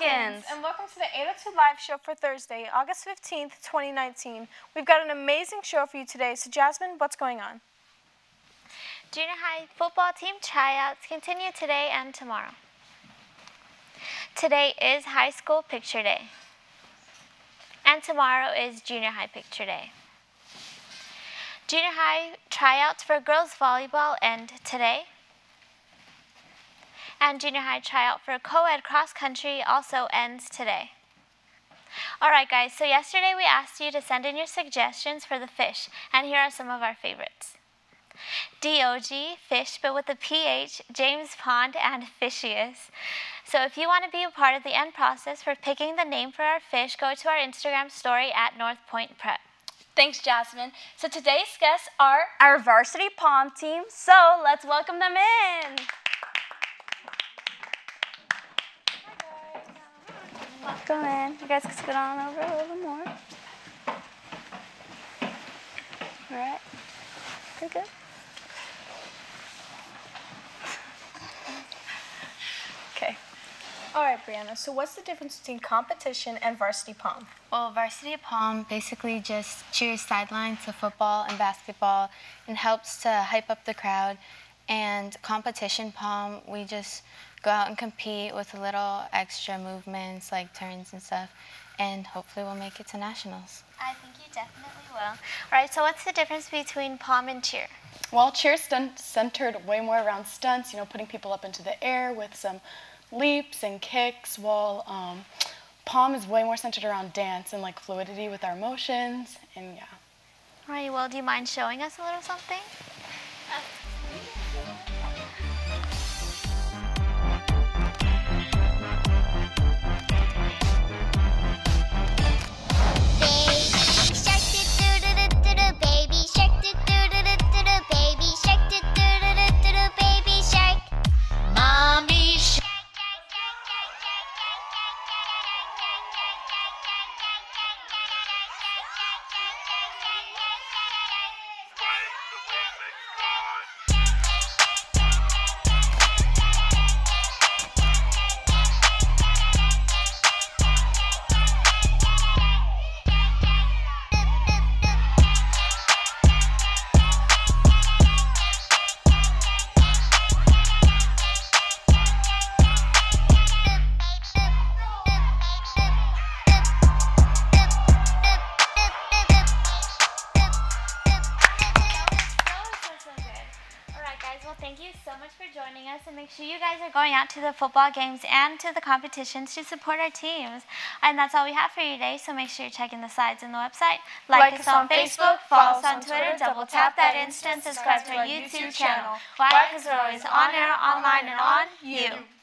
Hawkins. And welcome to the 802 Live Show for Thursday, August 15th, 2019. We've got an amazing show for you today. So, Jazmine, what's going on? Junior high football team tryouts continue today and tomorrow. Today is high school picture day. And tomorrow is junior high picture day. Junior high tryouts for girls volleyball end today and junior high tryout for co-ed cross country also ends today. All right, guys, so yesterday we asked you to send in your suggestions for the fish, and here are some of our favorites. DOG, fish, but with a PH, James Pond, and Fishious. So if you want to be a part of the end process for picking the name for our fish, go to our Instagram story at North Pointe Prep. Thanks, Jazmine. So today's guests are our varsity pom team, so let's welcome them in. Come in. You guys can scoot on over a little more. All right. Pretty good. Okay. All right, Brianna. So, what's the difference between competition and varsity pom? Well, varsity pom basically just cheers sidelines to football and basketball and helps to hype up the crowd. And competition pom, we just go out and compete with little extra movements like turns and stuff, and hopefully we'll make it to nationals. I think you definitely will. All right, so what's the difference between pom and cheer? Well, cheer centered way more around stunts, you know, putting people up into the air with some leaps and kicks, while um, pom is way more centered around dance and like fluidity with our motions, and yeah. All right, well, do you mind showing us a little something? Thank you so much for joining us and make sure you guys are going out to the football games and to the competitions to support our teams. And that's all we have for you today, so make sure you're checking the slides and the website. Like, like us on Facebook, follow us on Twitter, double tap that instant, subscribe to our YouTube channel. Why? Because we're always on air, online, and on you.